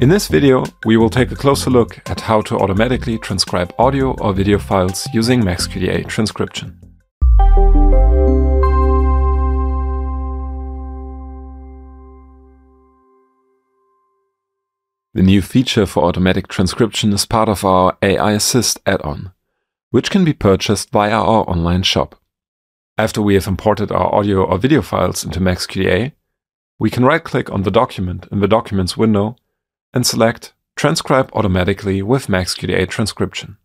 In this video, we will take a closer look at how to automatically transcribe audio or video files using MaxQDA transcription. The new feature for automatic transcription is part of our AI Assist add-on, which can be purchased via our online shop. After we have imported our audio or video files into MaxQDA, we can right-click on the document in the Documents window and select Transcribe automatically with MaxQDA transcription.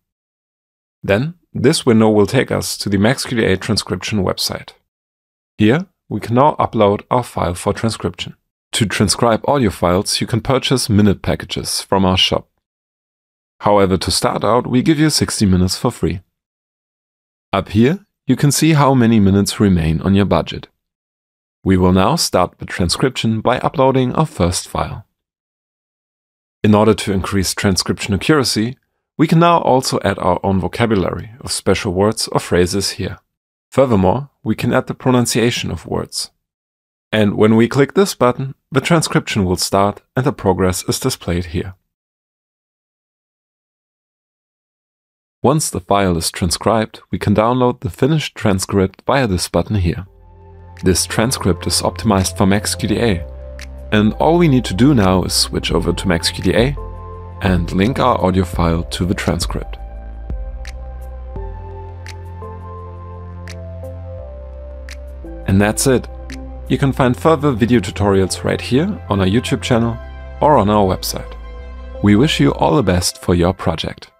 Then, this window will take us to the MaxQDA transcription website. Here, we can now upload our file for transcription. To transcribe audio files, you can purchase minute packages from our shop. However, to start out, we give you 60 minutes for free. Up here, you can see how many minutes remain on your budget. We will now start the transcription by uploading our first file. In order to increase transcription accuracy, we can now also add our own vocabulary of special words or phrases here. Furthermore, we can add the pronunciation of words. And when we click this button, the transcription will start and the progress is displayed here. Once the file is transcribed, we can download the finished transcript via this button here. This transcript is optimized for MaxQDA and all we need to do now is switch over to MaxQDA and link our audio file to the transcript. And that's it. You can find further video tutorials right here on our YouTube channel or on our website. We wish you all the best for your project.